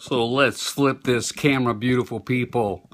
So let's flip this camera, beautiful people.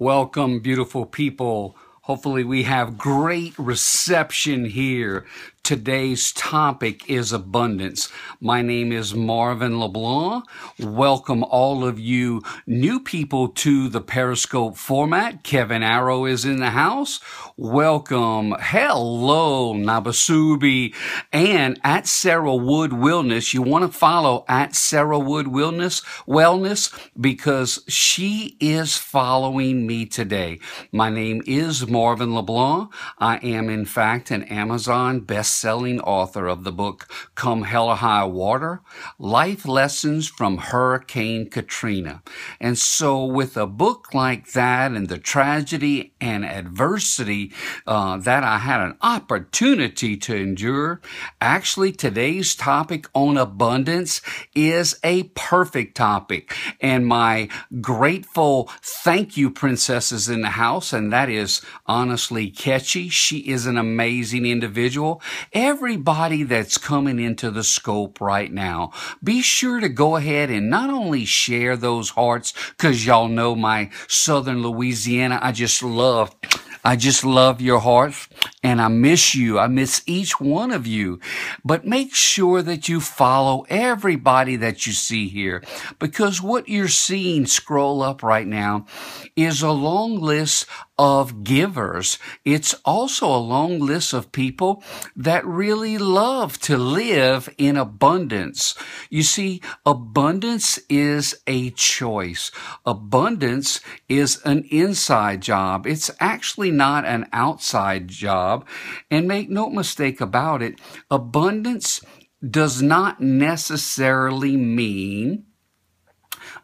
Welcome, beautiful people. Hopefully, we have great reception here Today's topic is abundance. My name is Marvin LeBlanc. Welcome all of you new people to the Periscope format. Kevin Arrow is in the house. Welcome. Hello, Nabasubi. And at Sarah Wood Wellness, you want to follow at Sarah Wood Wellness, Wellness because she is following me today. My name is Marvin LeBlanc. I am, in fact, an Amazon best selling author of the book Come Hell or High Water Life Lessons from Hurricane Katrina. And so, with a book like that and the tragedy and adversity uh, that I had an opportunity to endure, actually, today's topic on abundance is a perfect topic. And my grateful thank you princesses in the house, and that is honestly Ketchy. She is an amazing individual everybody that's coming into the scope right now, be sure to go ahead and not only share those hearts, because y'all know my Southern Louisiana, I just love I just love your hearts and I miss you. I miss each one of you. But make sure that you follow everybody that you see here because what you're seeing scroll up right now is a long list of givers. It's also a long list of people that really love to live in abundance. You see, abundance is a choice. Abundance is an inside job. It's actually not an outside job. And make no mistake about it, abundance does not necessarily mean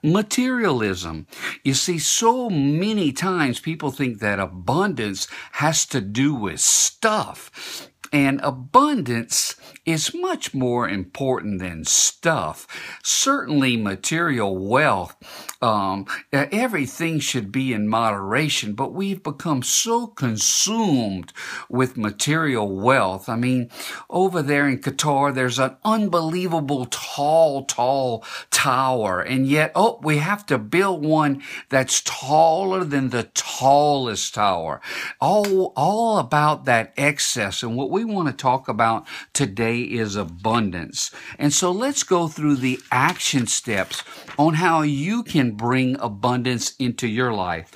materialism. You see, so many times people think that abundance has to do with stuff. And abundance is much more important than stuff. Certainly, material wealth, um, everything should be in moderation, but we've become so consumed with material wealth. I mean, over there in Qatar, there's an unbelievable tall, tall tower, and yet, oh, we have to build one that's taller than the tallest tower. All, all about that excess and what we we want to talk about today is abundance. And so let's go through the action steps on how you can bring abundance into your life.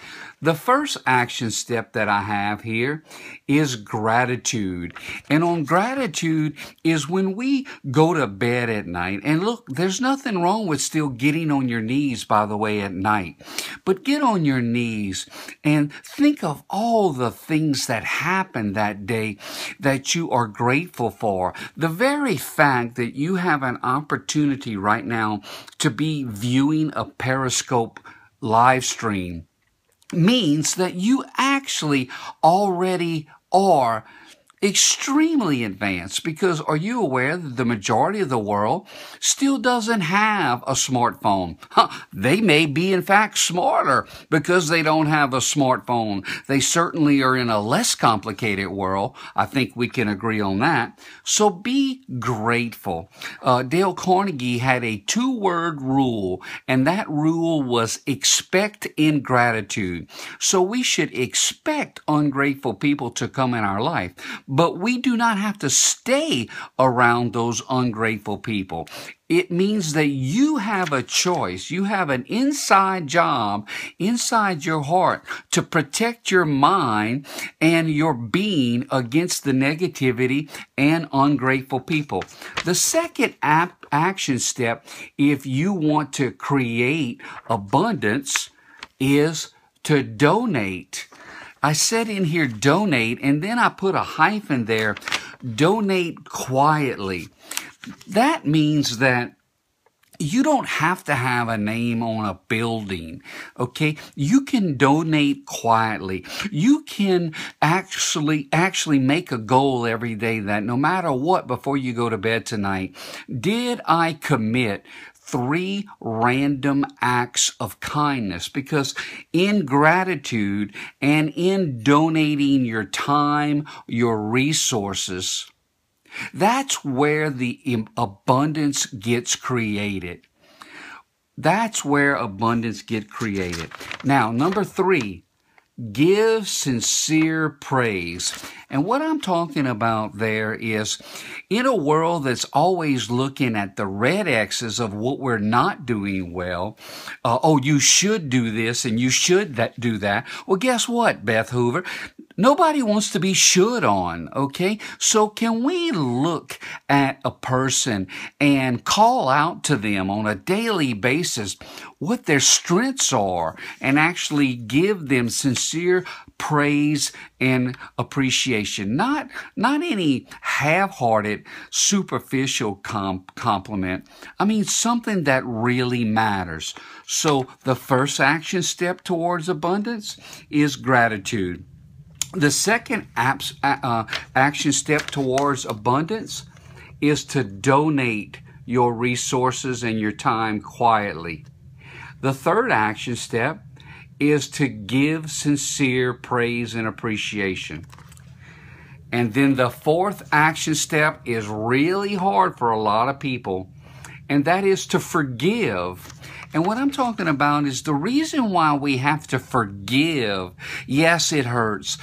The first action step that I have here is gratitude. And on gratitude is when we go to bed at night. And look, there's nothing wrong with still getting on your knees, by the way, at night. But get on your knees and think of all the things that happened that day that you are grateful for. The very fact that you have an opportunity right now to be viewing a Periscope live stream means that you actually already are extremely advanced because are you aware that the majority of the world still doesn't have a smartphone? Huh, they may be in fact smarter because they don't have a smartphone. They certainly are in a less complicated world. I think we can agree on that. So be grateful. Uh, Dale Carnegie had a two word rule and that rule was expect ingratitude. So we should expect ungrateful people to come in our life but we do not have to stay around those ungrateful people. It means that you have a choice. You have an inside job inside your heart to protect your mind and your being against the negativity and ungrateful people. The second ap- action step, if you want to create abundance, is to donate. I said in here donate, and then I put a hyphen there, donate quietly. That means that you don't have to have a name on a building. Okay. You can donate quietly. You can actually, actually make a goal every day that no matter what, before you go to bed tonight, did I commit three random acts of kindness because in gratitude and in donating your time, your resources, that's where the abundance gets created. That's where abundance get created. Now, number three, give sincere praise. And what I'm talking about there is in a world that's always looking at the red X's of what we're not doing well, uh, oh, you should do this and you should that, do that. Well, guess what, Beth Hoover? Nobody wants to be should on, okay? So can we look at a person and call out to them on a daily basis what their strengths are and actually give them sincere praise and appreciation? Not, not any half-hearted, superficial comp- compliment. I mean, something that really matters. So the first action step towards abundance is gratitude. The second apps, uh, action step towards abundance is to donate your resources and your time quietly. The third action step is to give sincere praise and appreciation. And then the fourth action step is really hard for a lot of people, and that is to forgive and what I'm talking about is the reason why we have to forgive. Yes, it hurts.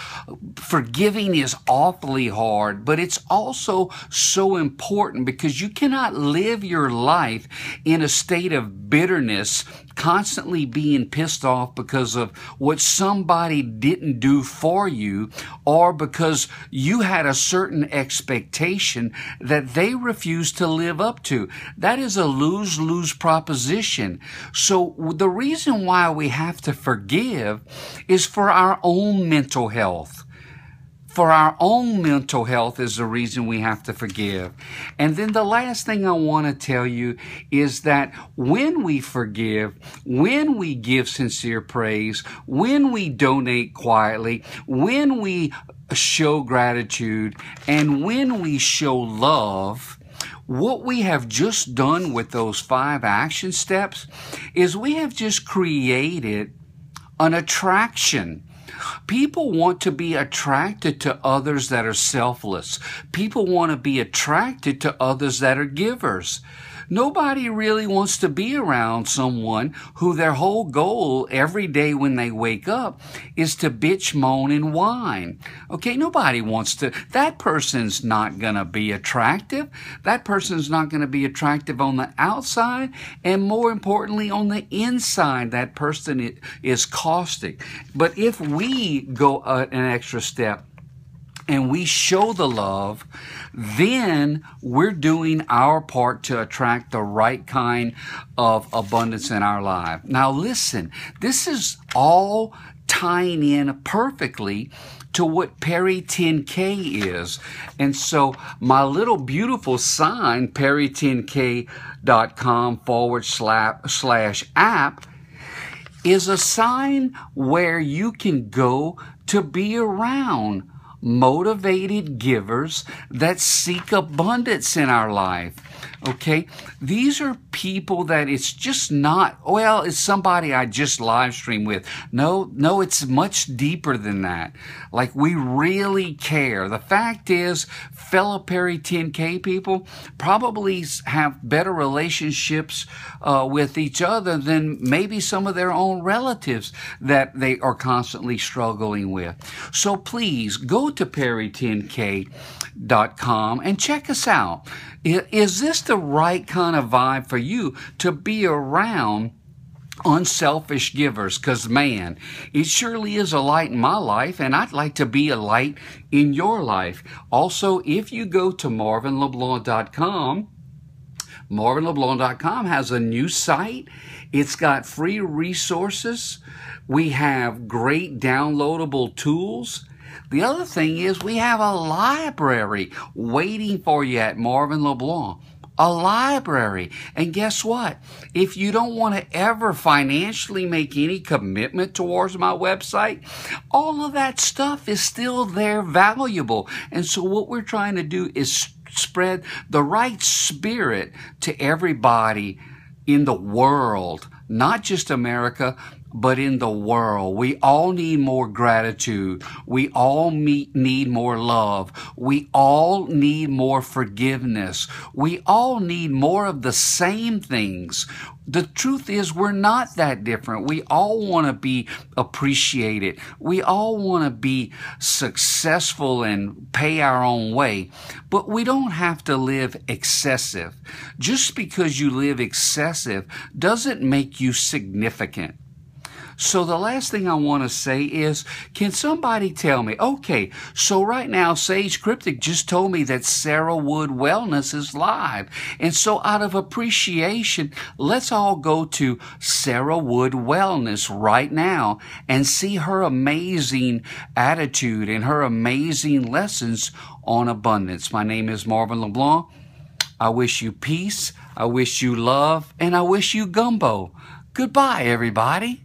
Forgiving is awfully hard, but it's also so important because you cannot live your life in a state of bitterness constantly being pissed off because of what somebody didn't do for you or because you had a certain expectation that they refused to live up to. That is a lose-lose proposition. So the reason why we have to forgive is for our own mental health for our own mental health is the reason we have to forgive. And then the last thing I want to tell you is that when we forgive, when we give sincere praise, when we donate quietly, when we show gratitude, and when we show love, what we have just done with those five action steps is we have just created an attraction People want to be attracted to others that are selfless. People want to be attracted to others that are givers. Nobody really wants to be around someone who their whole goal every day when they wake up is to bitch, moan, and whine. Okay, nobody wants to. That person's not going to be attractive. That person's not going to be attractive on the outside, and more importantly, on the inside, that person is caustic. But if we go an extra step, and we show the love, then we're doing our part to attract the right kind of abundance in our life. Now listen, this is all tying in perfectly to what Peri 10K is. And so my little beautiful sign, peri10k.com forward slash, slash app, is a sign where you can go to be around motivated givers that seek abundance in our life. Okay. These are people that it's just not, well, it's somebody I just live stream with. No, no, it's much deeper than that. Like we really care. The fact is, fellow Peri 10K people probably have better relationships uh, with each other than maybe some of their own relatives that they are constantly struggling with. So please go to Peri10K.com and check us out. Is this the right kind of vibe for you to be around unselfish givers? Because, man, it surely is a light in my life, and I'd like to be a light in your life. Also, if you go to marvinleblanc.com, marvinleblanc.com has a new site. It's got free resources. We have great downloadable tools. The other thing is we have a library waiting for you at Marvin LeBlanc. A library. And guess what? If you don't want to ever financially make any commitment towards my website, all of that stuff is still there valuable. And so what we're trying to do is spread the right spirit to everybody in the world, not just America, but in the world. We all need more gratitude. We all meet, need more love. We all need more forgiveness. We all need more of the same things. The truth is, we're not that different. We all want to be appreciated. We all want to be successful and pay our own way. But we don't have to live excessive. Just because you live excessive doesn't make you significant. So the last thing I want to say is, can somebody tell me, okay, so right now Sage Cryptic just told me that Sarah Wood Wellness is live. And so out of appreciation, let's all go to Sarah Wood Wellness right now and see her amazing attitude and her amazing lessons on abundance. My name is Marvin LeBlanc. I wish you peace. I wish you love and I wish you gumbo. Goodbye, everybody.